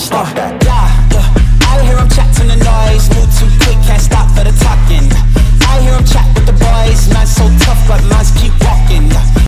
Stop that. Yeah.